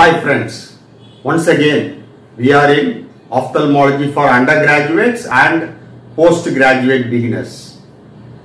Hi friends, once again we are in ophthalmology for undergraduates and postgraduate beginners.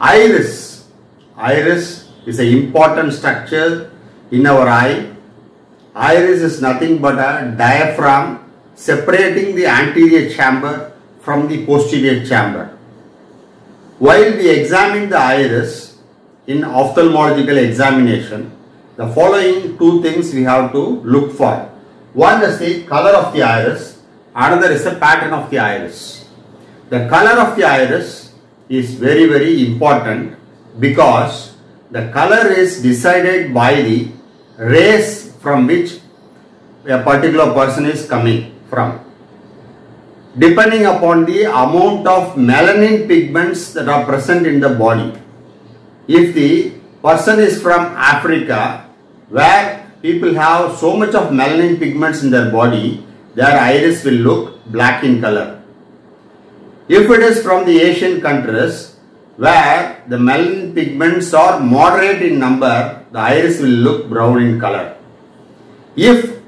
Iris. Iris is an important structure in our eye. Iris is nothing but a diaphragm separating the anterior chamber from the posterior chamber. While we examine the iris in ophthalmological examination, the following two things we have to look for. One is the color of the iris, another is the pattern of the iris. The color of the iris is very very important because the color is decided by the race from which a particular person is coming from. Depending upon the amount of melanin pigments that are present in the body. If the person is from Africa where people have so much of melanin pigments in their body, their iris will look black in color. If it is from the Asian countries where the melanin pigments are moderate in number, the iris will look brown in color. If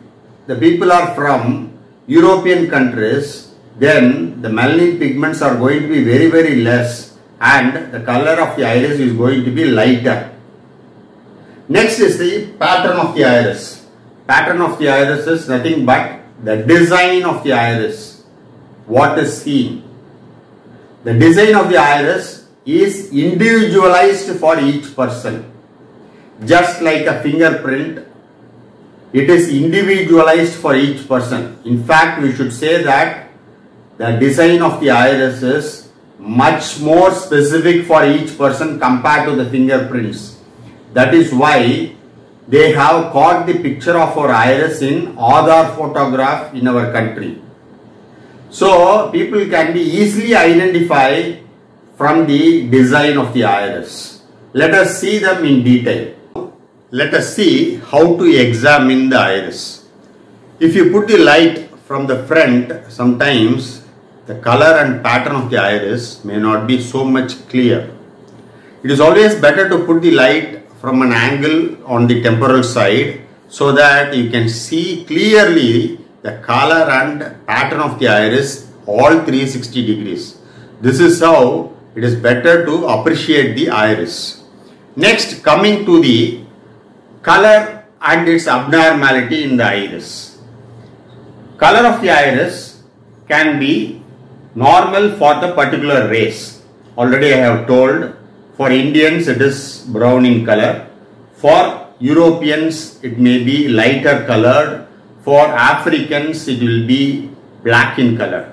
the people are from European countries, then the melanin pigments are going to be very very less and the color of the iris is going to be lighter. Next is the pattern of the iris. Pattern of the iris is nothing but the design of the iris. What is seen. The design of the iris is individualized for each person. Just like a fingerprint, it is individualized for each person. In fact, we should say that the design of the iris is much more specific for each person compared to the fingerprints. That is why they have caught the picture of our iris in Aadhaar photograph in our country. So people can be easily identified from the design of the iris. Let us see them in detail. Let us see how to examine the iris. If you put the light from the front, sometimes the color and pattern of the iris may not be so much clear. It is always better to put the light from an angle on the temporal side so that you can see clearly the color and pattern of the iris all 360 degrees. This is how it is better to appreciate the iris. Next coming to the color and its abnormality in the iris. Color of the iris can be normal for the particular race. Already I have told for Indians it is brown in color. For Europeans it may be lighter colored. For Africans it will be black in color.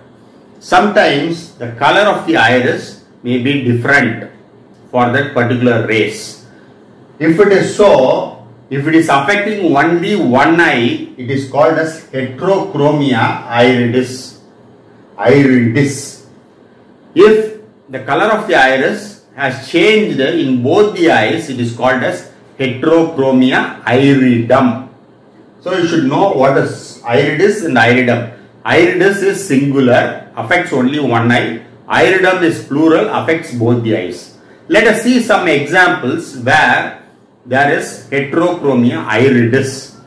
Sometimes the color of the iris may be different for that particular race. If it is so, if it is affecting only one eye, it is called as heterochromia iridis. Iridis. If the color of the iris has changed in both the eyes, it is called as heterochromia iridum. So you should know what is iridis and iridum. Iridis is singular, affects only one eye. Iridum is plural, affects both the eyes. Let us see some examples where there is heterochromia iridis.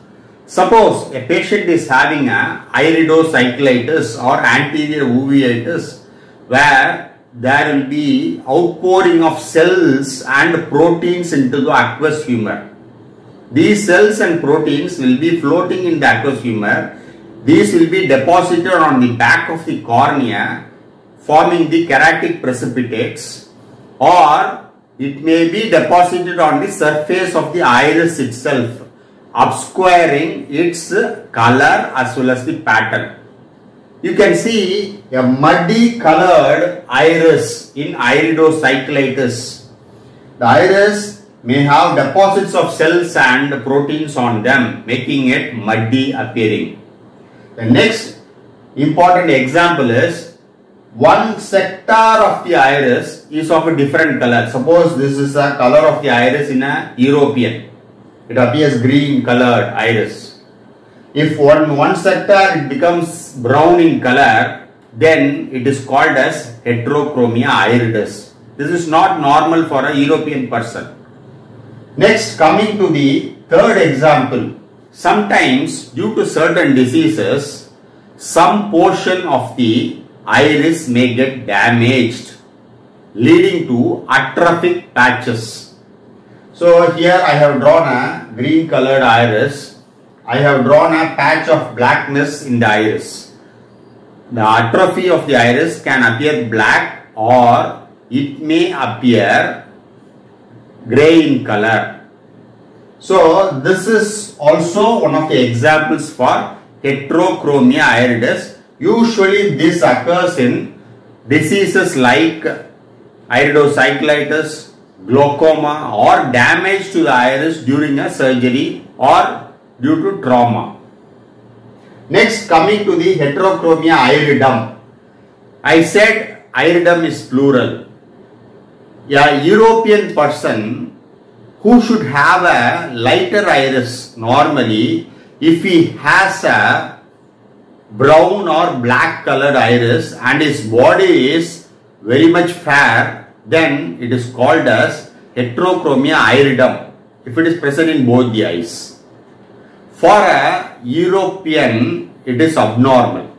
Suppose a patient is having a iridocyclitis or anterior uveitis where there will be outpouring of cells and proteins into the aqueous humor. These cells and proteins will be floating in the aqueous humor. These will be deposited on the back of the cornea forming the keratic precipitates or it may be deposited on the surface of the iris itself obscuring its color as well as the pattern. You can see a muddy colored iris in iridocyclitis. The iris may have deposits of cells and proteins on them making it muddy appearing. The next important example is one sector of the iris is of a different color. Suppose this is the color of the iris in a European. It appears green colored iris. If one, one sector it becomes brown in color, then it is called as heterochromia iridis. This is not normal for a European person. Next, coming to the third example. Sometimes due to certain diseases, some portion of the iris may get damaged leading to atrophic patches. So here I have drawn a green colored iris. I have drawn a patch of blackness in the iris. The atrophy of the iris can appear black or it may appear gray in color. So this is also one of the examples for heterochromia iridis. Usually this occurs in diseases like iridocyclitis, glaucoma or damage to the iris during a surgery or due to trauma. Next coming to the heterochromia iridum. I said iridum is plural. A European person who should have a lighter iris normally if he has a brown or black colored iris and his body is very much fair then it is called as heterochromia iridum if it is present in both the eyes. For a European it is abnormal.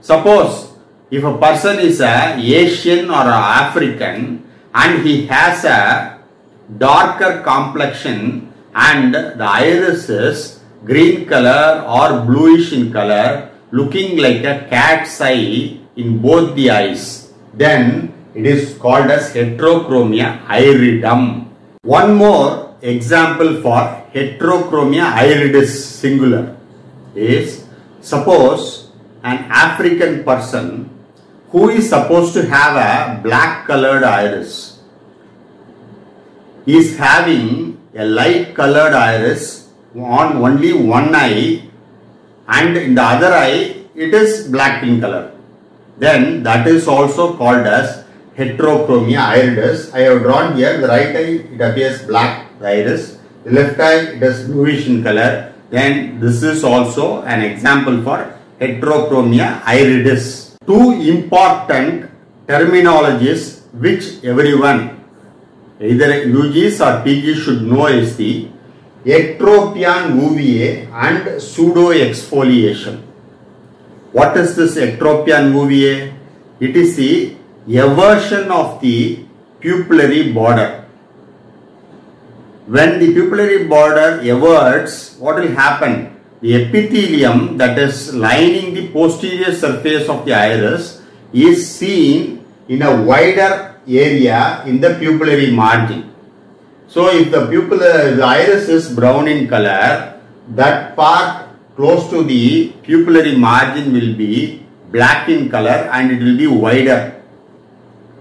Suppose if a person is a Asian or a African and he has a darker complexion and the iris is green color or bluish in color looking like a cat's eye in both the eyes then it is called as heterochromia iridum. One more example for heterochromia iridis singular is suppose an African person who is supposed to have a black colored iris is having a light colored iris on only one eye and in the other eye it is black in color. Then that is also called as heterochromia iridis. I have drawn here the right eye it appears black iris, the left eye is bluish in color. Then this is also an example for heterochromia iridis. Two important terminologies which everyone either UGs or PGs should know is the ectropion uva and pseudo exfoliation. What is this ectropion uva? It is the eversion of the pupillary border. When the pupillary border everts, what will happen? The epithelium that is lining the posterior surface of the iris is seen in a wider area in the pupillary margin. So if the pupil, the iris is brown in color, that part close to the pupillary margin will be black in color and it will be wider.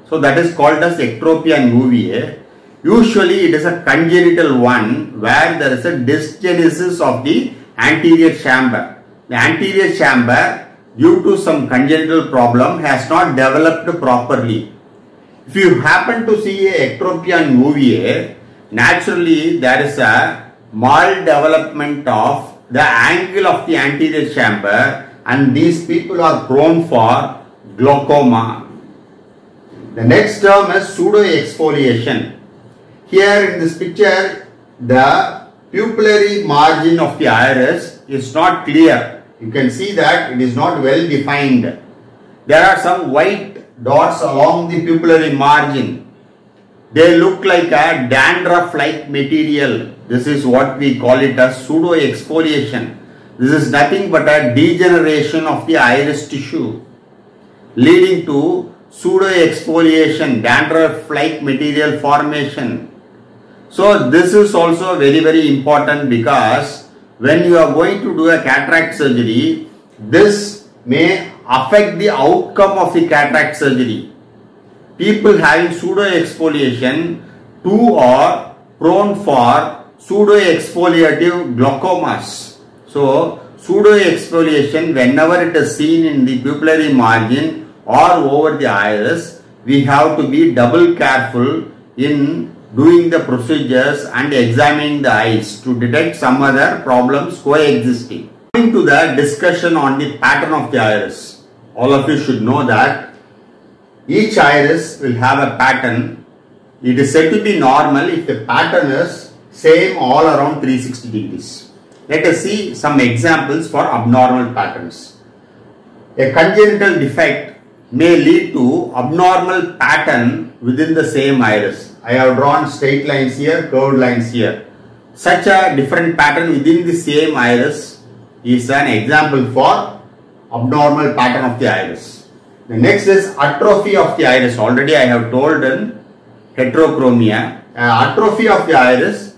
So that is called as ectropion uveae. Usually it is a congenital one where there is a dysgenesis of the anterior chamber. The anterior chamber due to some congenital problem has not developed properly. If you happen to see a ectropion uveae, naturally there is a maldevelopment of the angle of the anterior chamber and these people are prone for glaucoma. The next term is pseudo exfoliation. Here in this picture, the pupillary margin of the iris is not clear. You can see that it is not well defined. There are some white dots along the pupillary margin. They look like a dandruff-like material. This is what we call it as pseudo exfoliation. This is nothing but a degeneration of the iris tissue leading to pseudo exfoliation, dandruff-like material formation. So this is also very very important because when you are going to do a cataract surgery, this may affect the outcome of the cataract surgery. People having pseudo exfoliation too are prone for pseudo exfoliative glaucomas. So pseudo exfoliation whenever it is seen in the pupillary margin or over the iris, we have to be double careful in doing the procedures and examining the eyes to detect some other problems coexisting. Coming to the discussion on the pattern of the iris, all of you should know that each iris will have a pattern. It is said to be normal if the pattern is same all around 360 degrees. Let us see some examples for abnormal patterns. A congenital defect may lead to abnormal pattern within the same iris. I have drawn straight lines here, curved lines here. Such a different pattern within the same iris is an example for abnormal pattern of the iris. The next is atrophy of the iris. Already I have told in heterochromia. Uh, atrophy of the iris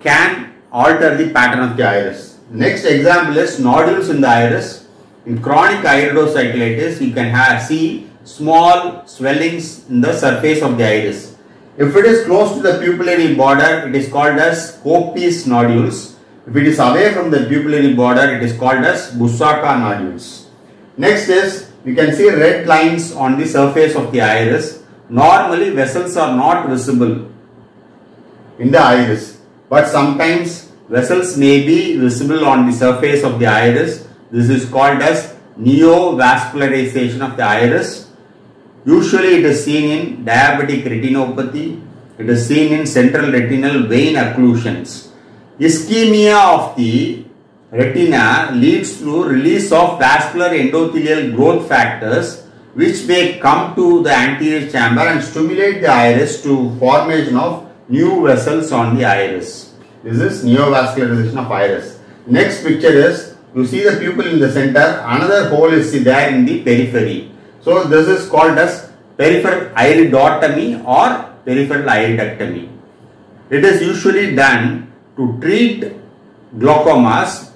can alter the pattern of the iris. Next example is nodules in the iris. In chronic iridocyclitis, you can have, see small swellings in the surface of the iris. If it is close to the pupillary border, it is called as Koeppe's nodules. If it is away from the pupillary border, it is called as Busacca nodules. Next is, you can see red lines on the surface of the iris. Normally, vessels are not visible in the iris, but sometimes vessels may be visible on the surface of the iris. This is called as neovascularization of the iris. Usually it is seen in diabetic retinopathy. It is seen in central retinal vein occlusions. Ischemia of the retina leads to release of vascular endothelial growth factors which may come to the anterior chamber and stimulate the iris to formation of new vessels on the iris. This is neovascularization of iris. Next picture is you see the pupil in the center, another hole is there in the periphery. So this is called as peripheral iridotomy or peripheral iridectomy. It is usually done to treat glaucomas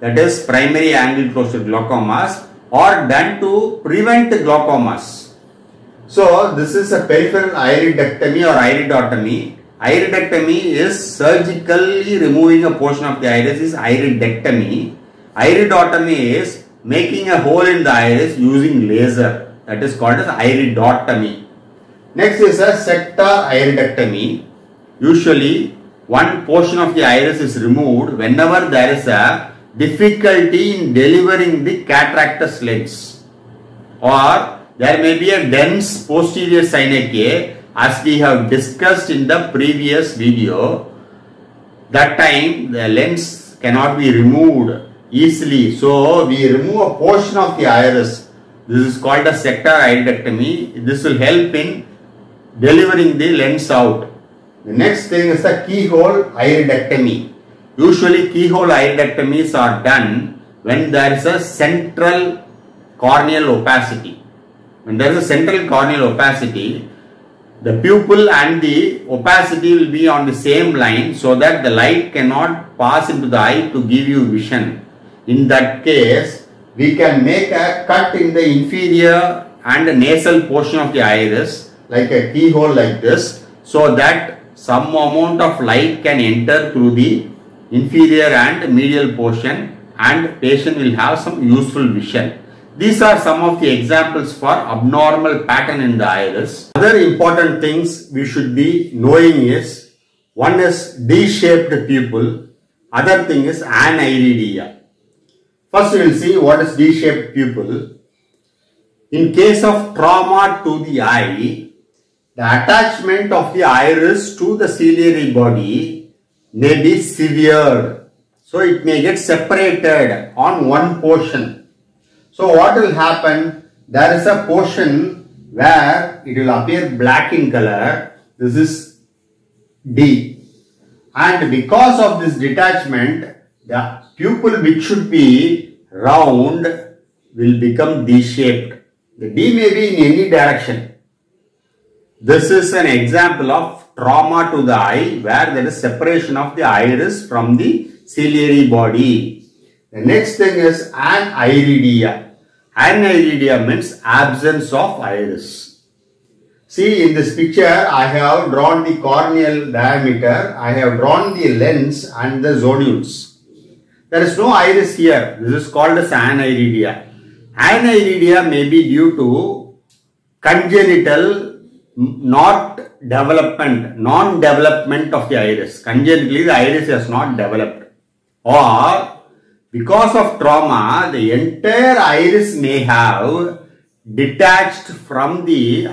that is primary angle closure glaucomas or done to prevent glaucomas. So this is a peripheral iridectomy or iridotomy. Iridectomy is surgically removing a portion of the iris is iridectomy. Iridotomy is making a hole in the iris using laser that is called as iridotomy. Next is a sector iridectomy. Usually one portion of the iris is removed whenever there is a difficulty in delivering the cataractous lens or there may be a dense posterior synechiae as we have discussed in the previous video that time the lens cannot be removed easily so we remove a portion of the iris this is called a sector iridectomy. This will help in delivering the lens out. The next thing is the keyhole iridectomy. Usually keyhole iridectomies are done when there is a central corneal opacity. When there is a central corneal opacity the pupil and the opacity will be on the same line so that the light cannot pass into the eye to give you vision. In that case, we can make a cut in the inferior and nasal portion of the iris like a keyhole like this so that some amount of light can enter through the inferior and medial portion and patient will have some useful vision. These are some of the examples for abnormal pattern in the iris. Other important things we should be knowing is one is D-shaped pupil, other thing is aniridia. First we will see what is D-shaped pupil. In case of trauma to the eye, the attachment of the iris to the ciliary body may be severed. So it may get separated on one portion so what will happen? There is a portion where it will appear black in color. This is D. And because of this detachment, the pupil which should be round will become D-shaped. The D may be in any direction. This is an example of trauma to the eye where there is separation of the iris from the ciliary body. The next thing is aniridia. Aniridia means absence of iris. See in this picture I have drawn the corneal diameter, I have drawn the lens and the zonules. There is no iris here. This is called as aniridia. Aniridia may be due to congenital not development, non-development of the iris. Congenitally the iris has not developed. Or because of trauma, the entire iris may have detached from the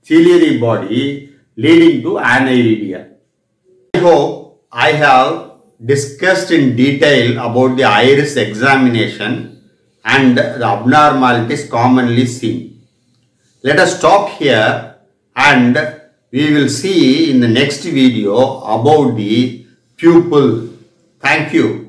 ciliary body leading to aniridia. I hope I have discussed in detail about the iris examination and the abnormalities commonly seen. Let us stop here and we will see in the next video about the pupil. Thank you.